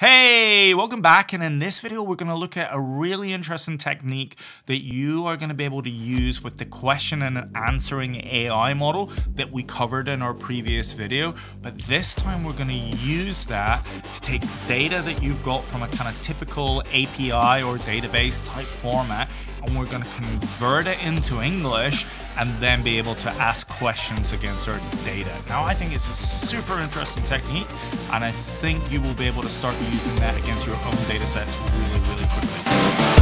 Hey, welcome back. And in this video, we're going to look at a really interesting technique that you are going to be able to use with the question and answering AI model that we covered in our previous video. But this time we're going to use that to take data that you've got from a kind of typical API or database type format and we're going to convert it into English and then be able to ask questions against our data. Now, I think it's a super interesting technique, and I think you will be able to start using that against your own data sets really, really quickly.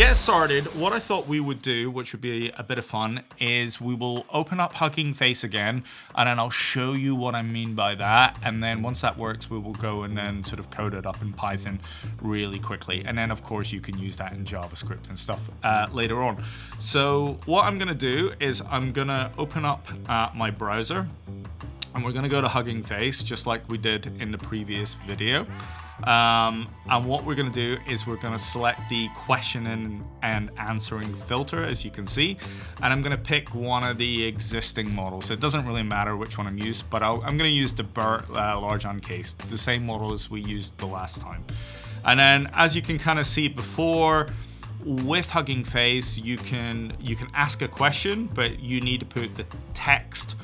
Get started, what I thought we would do, which would be a bit of fun, is we will open up Hugging Face again, and then I'll show you what I mean by that. And then once that works, we will go and then sort of code it up in Python really quickly. And then, of course, you can use that in JavaScript and stuff uh, later on. So what I'm going to do is I'm going to open up uh, my browser, and we're going to go to Hugging Face, just like we did in the previous video. Um, and what we're going to do is we're going to select the questioning and answering filter, as you can see. And I'm going to pick one of the existing models. It doesn't really matter which one I'm used, but i am going to use the BERT uh, large uncased, the same model as we used the last time. And then as you can kind of see before, with Hugging Face, you can you can ask a question, but you need to put the text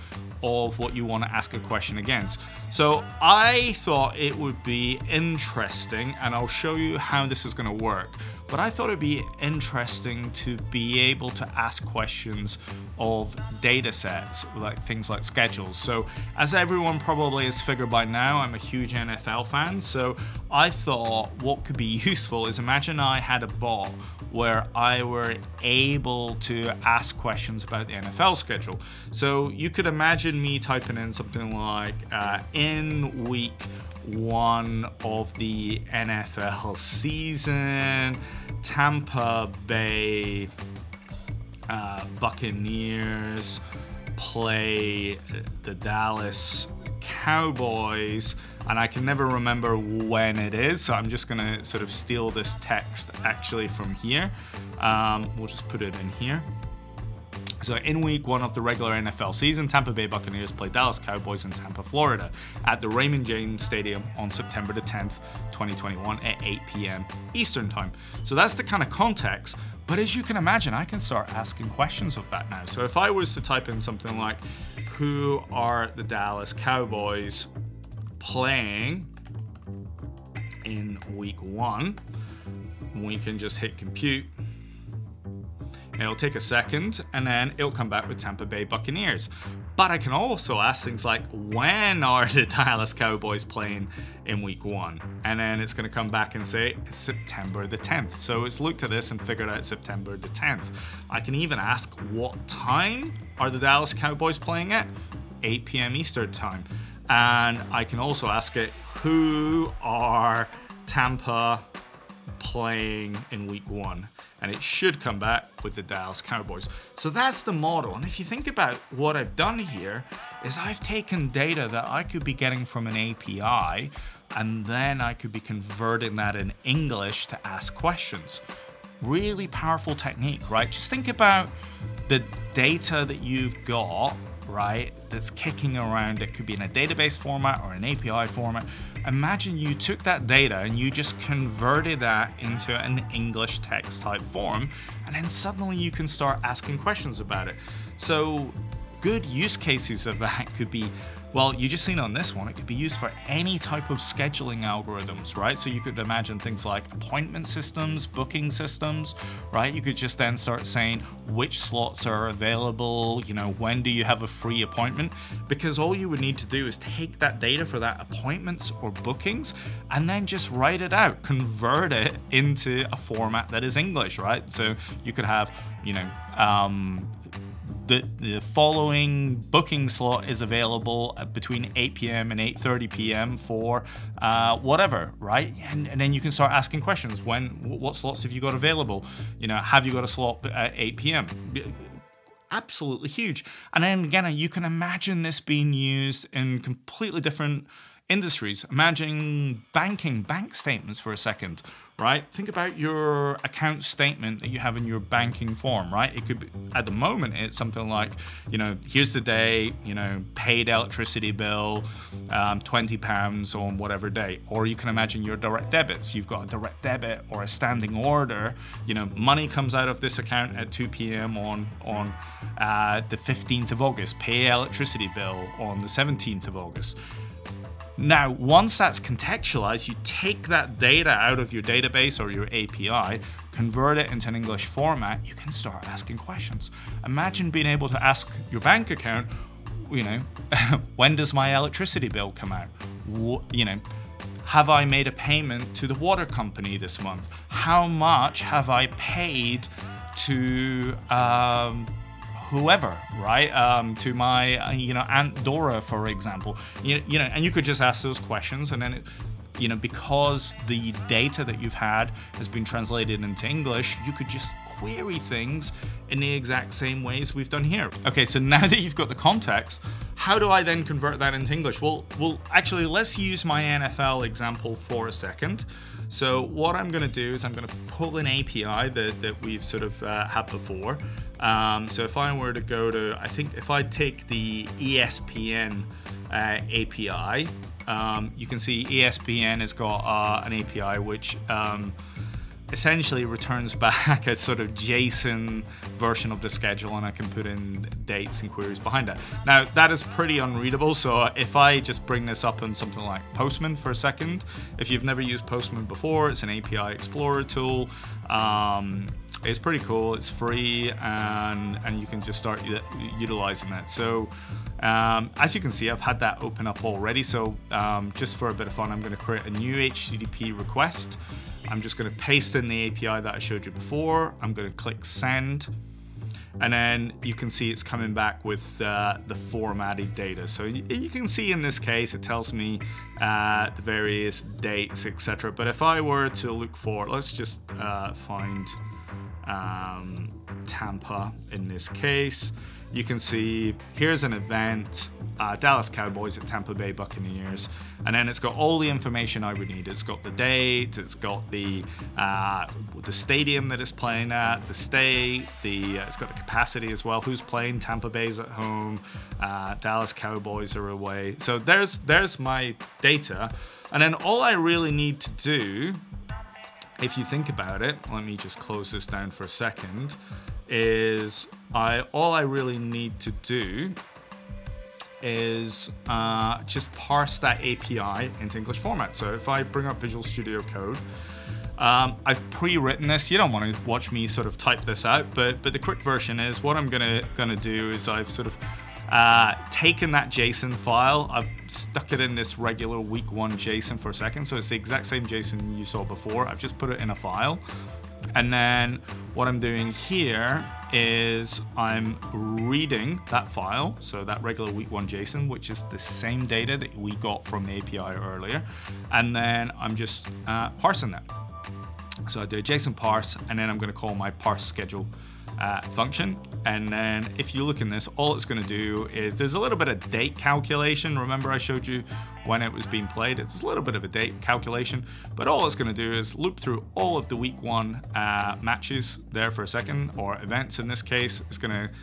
of what you want to ask a question against. So I thought it would be interesting, and I'll show you how this is going to work. But I thought it'd be interesting to be able to ask questions of data sets, like things like schedules. So as everyone probably has figured by now, I'm a huge NFL fan. So I thought what could be useful is imagine I had a bot where I were able to ask questions about the NFL schedule. So you could imagine me typing in something like uh, in week one of the NFL season, Tampa Bay uh, Buccaneers play the Dallas Cowboys, and I can never remember when it is, so I'm just gonna sort of steal this text actually from here. Um, we'll just put it in here. So in week one of the regular NFL season, Tampa Bay Buccaneers play Dallas Cowboys in Tampa, Florida at the Raymond James Stadium on September the 10th, 2021 at 8 p.m. Eastern Time. So that's the kind of context, but as you can imagine, I can start asking questions of that now. So if I was to type in something like, who are the Dallas Cowboys playing in week one, we can just hit compute It'll take a second and then it'll come back with Tampa Bay Buccaneers. But I can also ask things like, when are the Dallas Cowboys playing in week one? And then it's going to come back and say September the 10th. So it's looked at this and figured out September the 10th. I can even ask, what time are the Dallas Cowboys playing at? 8 p.m. Eastern time. And I can also ask it, who are Tampa playing in week one? and it should come back with the Dallas Cowboys. So that's the model. And if you think about what I've done here, is I've taken data that I could be getting from an API, and then I could be converting that in English to ask questions. Really powerful technique, right? Just think about the data that you've got right, that's kicking around. It could be in a database format or an API format. Imagine you took that data and you just converted that into an English text type form, and then suddenly you can start asking questions about it. So, good use cases of that could be well, you just seen on this one, it could be used for any type of scheduling algorithms, right? So you could imagine things like appointment systems, booking systems, right? You could just then start saying which slots are available, you know, when do you have a free appointment? Because all you would need to do is take that data for that appointments or bookings and then just write it out, convert it into a format that is English, right? So you could have, you know, um, the, the following booking slot is available between 8 p.m. and 8:30 p.m. for uh, whatever, right? And, and, then you can start asking questions. When, what slots have you got available? You know, have you got a slot at 8 p.m.? Absolutely huge. And then again, you can imagine this being used in completely different industries. Imagine banking, bank statements for a second, right? Think about your account statement that you have in your banking form, right? It could be, at the moment, it's something like, you know, here's the day, you know, paid electricity bill, um, 20 pounds on whatever day. Or you can imagine your direct debits. You've got a direct debit or a standing order, you know, money comes out of this account at 2 p.m. on, on uh, the 15th of August, pay electricity bill on the 17th of August. Now, once that's contextualized, you take that data out of your database or your API, convert it into an English format, you can start asking questions. Imagine being able to ask your bank account, you know, when does my electricity bill come out? you know, have I made a payment to the water company this month? How much have I paid to um, whoever, right? Um, to my, uh, you know, Aunt Dora, for example. You, you know, and you could just ask those questions, and then, it, you know, because the data that you've had has been translated into English, you could just query things in the exact same ways we've done here. Okay, so now that you've got the context, how do I then convert that into English? Well, well, actually, let's use my NFL example for a second. So what I'm going to do is I'm going to pull an API that, that we've sort of uh, had before. Um, so if I were to go to, I think if I take the ESPN uh, API, um, you can see ESPN has got uh, an API which um, essentially returns back a sort of JSON version of the schedule and I can put in dates and queries behind that. Now that is pretty unreadable so if I just bring this up on something like Postman for a second, if you've never used Postman before, it's an API Explorer tool. Um, it's pretty cool, it's free and, and you can just start utilizing it. So um, as you can see, I've had that open up already. So um, just for a bit of fun, I'm gonna create a new HTTP request. I'm just going to paste in the API that I showed you before. I'm going to click send. And then you can see it's coming back with uh, the formatted data. So you, can see in this case, it tells me uh, the various dates, etc. But if I were to look for, let's just uh, find um, Tampa in this case you can see here's an event, uh, Dallas Cowboys at Tampa Bay Buccaneers, and then it's got all the information I would need. It's got the date, it's got the uh, the stadium that it's playing at, the state, the uh, it's got the capacity as well. Who's playing? Tampa Bay's at home, uh, Dallas Cowboys are away. So there's there's my data, and then all I really need to do, if you think about it, let me just close this down for a second is I all I really need to do is uh, just parse that API into English format. So if I bring up Visual Studio Code, um, I've pre-written this. You don't want to watch me sort of type this out, but but the quick version is what I'm gonna gonna do is I've sort of uh, taken that JSON file, I've stuck it in this regular week one JSON for a second. So it's the exact same JSON you saw before. I've just put it in a file. And then what I'm doing here is I'm reading that file, so that regular week one JSON, which is the same data that we got from the API earlier, and then I'm just uh, parsing that. So I do a JSON parse, and then I'm going to call my parse schedule uh, function. And then if you look in this, all it's going to do is there's a little bit of date calculation. Remember I showed you when it was being played. It's a little bit of a date calculation, but all it's going to do is loop through all of the week one uh, matches there for a second, or events in this case. It's going to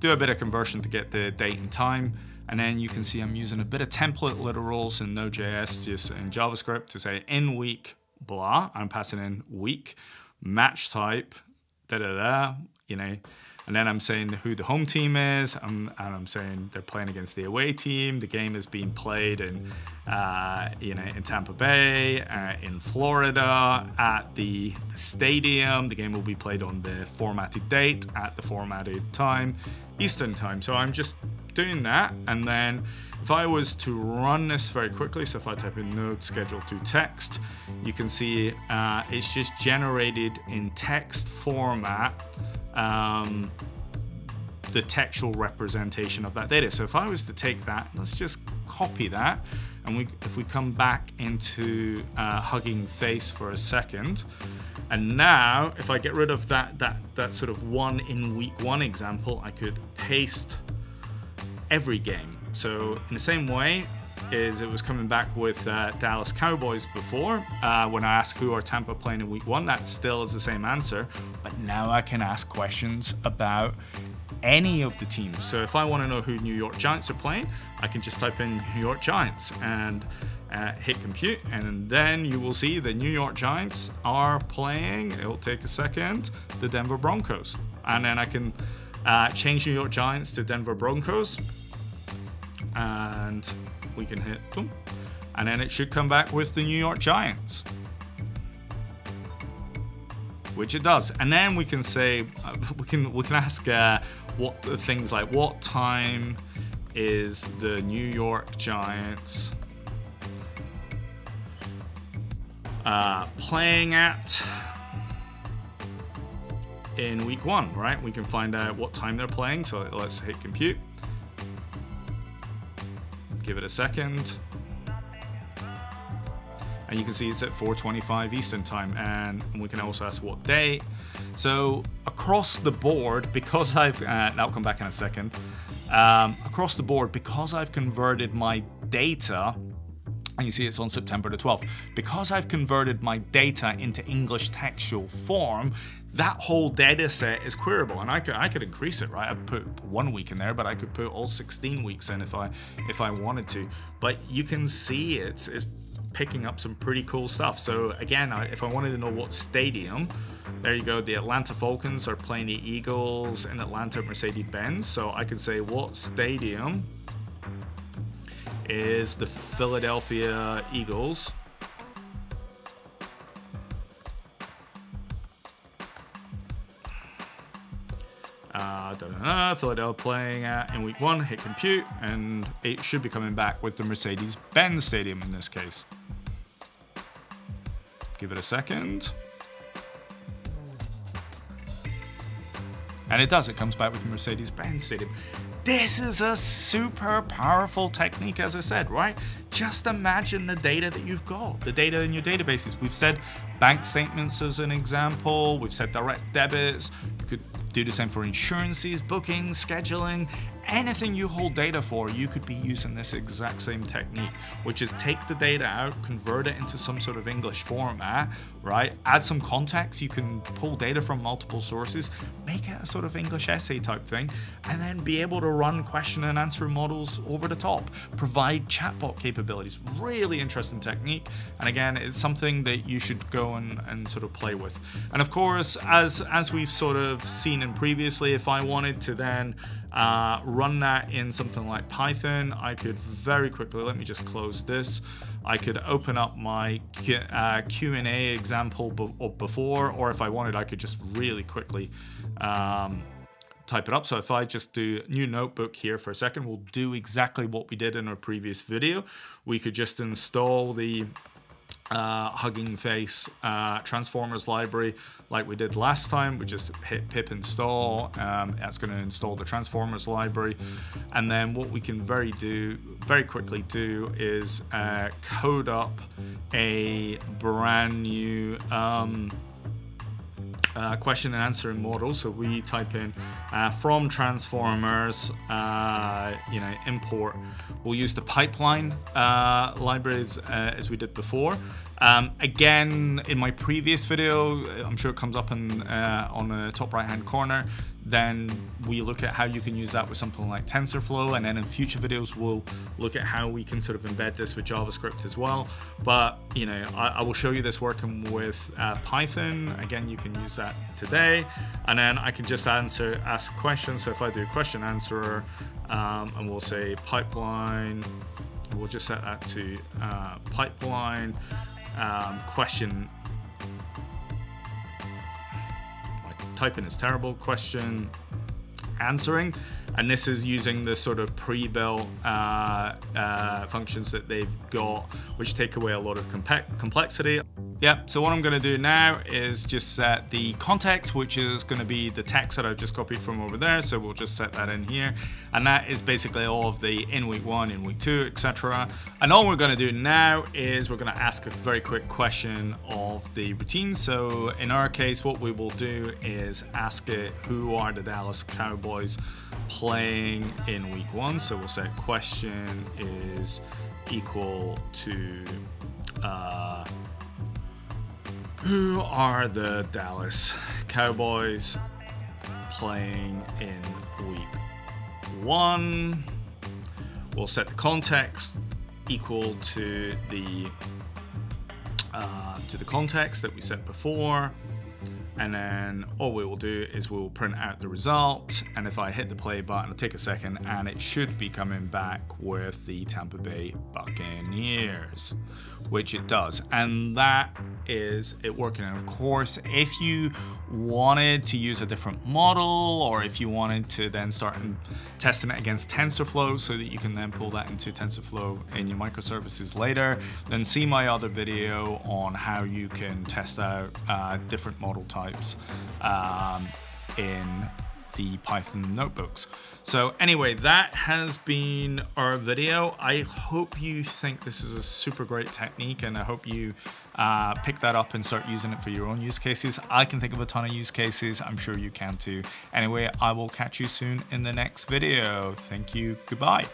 do a bit of conversion to get the date and time. And then you can see I'm using a bit of template literals in Node.js, just in JavaScript to say in week blah. I'm passing in week, match type, da da da, you know, and then I'm saying who the home team is, I'm, and I'm saying they're playing against the away team. The game is being played in, uh, you know, in Tampa Bay, uh, in Florida, at the, the stadium. The game will be played on the formatted date at the formatted time, Eastern time. So I'm just doing that, and then if I was to run this very quickly, so if I type in node schedule to text, you can see uh, it's just generated in text format um, the textual representation of that data. So if I was to take that, let's just copy that, and we, if we come back into uh, Hugging Face for a second, and now if I get rid of that, that, that sort of one in week one example, I could paste every game. So in the same way, is it was coming back with uh, Dallas Cowboys before. Uh, when I asked who are Tampa playing in week one, that still is the same answer. But now I can ask questions about any of the teams. So if I want to know who New York Giants are playing, I can just type in New York Giants and uh, hit compute, and then you will see the New York Giants are playing. It will take a second. The Denver Broncos, and then I can uh, change New York Giants to Denver Broncos, and we can hit boom, and then it should come back with the New York Giants which it does. And then we can say uh, we can we can ask uh, what things like what time is the New York Giants uh, playing at in week one, right? We can find out what time they're playing. So let's hit compute. Give it a second and you can see it's at 4.25 Eastern time and we can also ask what day. So across the board, because I've, uh, will come back in a second, um, across the board, because I've converted my data and you see it's on September the 12th. Because I've converted my data into English textual form, that whole data set is queryable, and I could I could increase it, right? I put one week in there, but I could put all 16 weeks in if I if I wanted to. But you can see it's it's picking up some pretty cool stuff. So again, if I wanted to know what stadium, there you go. The Atlanta Falcons are playing the Eagles in Atlanta Mercedes-Benz. So I can say what stadium is the Philadelphia Eagles. Uh, Philadelphia playing at in week one, hit compute, and it should be coming back with the Mercedes-Benz Stadium in this case. Give it a second. And it does, it comes back with the Mercedes-Benz Stadium. This is a super powerful technique, as I said, right? Just imagine the data that you've got, the data in your databases. We've said bank statements as an example, we've said direct debits, you could do the same for insurances, bookings, scheduling, anything you hold data for, you could be using this exact same technique, which is take the data out, convert it into some sort of English format, right? Add some context. You can pull data from multiple sources, make it a sort of English essay type thing, and then be able to run question and answer models over the top. Provide chatbot capabilities. Really interesting technique. And again, it's something that you should go and, and sort of play with. And of course, as as we've sort of seen in previously, if I wanted to then uh, run that in something like Python, I could very quickly, let me just close this. I could open up my uh, Q&A example before, or if I wanted, I could just really quickly um, type it up. So if I just do new notebook here for a second, we'll do exactly what we did in our previous video. We could just install the uh, Hugging Face uh, Transformers library like we did last time. We just hit pip install. Um, that's going to install the Transformers library. And then what we can very do, very quickly do is uh, code up a brand new um, uh, question and answering model. So we type in uh, from transformers, uh, you know, import. We'll use the pipeline uh, libraries uh, as we did before. Um, again, in my previous video, I'm sure it comes up in, uh, on the top right hand corner, then we look at how you can use that with something like TensorFlow, and then in future videos we'll look at how we can sort of embed this with JavaScript as well. But you know, I, I will show you this working with uh, Python. Again, you can use that today, and then I can just answer ask questions. So if I do question answerer, um, and we'll say pipeline, we'll just set that to uh, pipeline um, question My typing is terrible. Question answering. And this is using the sort of pre-built uh, uh, functions that they've got, which take away a lot of complexity. Yeah, so what I'm gonna do now is just set the context, which is gonna be the text that I've just copied from over there. So we'll just set that in here. And that is basically all of the in week one, in week two, etc. And all we're gonna do now is we're gonna ask a very quick question of the routine. So in our case, what we will do is ask it, who are the Dallas Cowboys playing in week one? So we'll say question is equal to uh, who are the Dallas Cowboys playing in week one. We'll set the context equal to the uh, to the context that we set before and then all we will do is we'll print out the result. And if I hit the play button it'll take a second and it should be coming back with the Tampa Bay Buccaneers which it does. And that is it working. And of course if you wanted to use a different model or if you wanted to then start testing it against TensorFlow so that you can then pull that into TensorFlow in your microservices later then see my other video on how you can test out uh, different model types types um, in the Python notebooks. So anyway, that has been our video. I hope you think this is a super great technique and I hope you uh, pick that up and start using it for your own use cases. I can think of a ton of use cases. I'm sure you can too. Anyway, I will catch you soon in the next video. Thank you. Goodbye.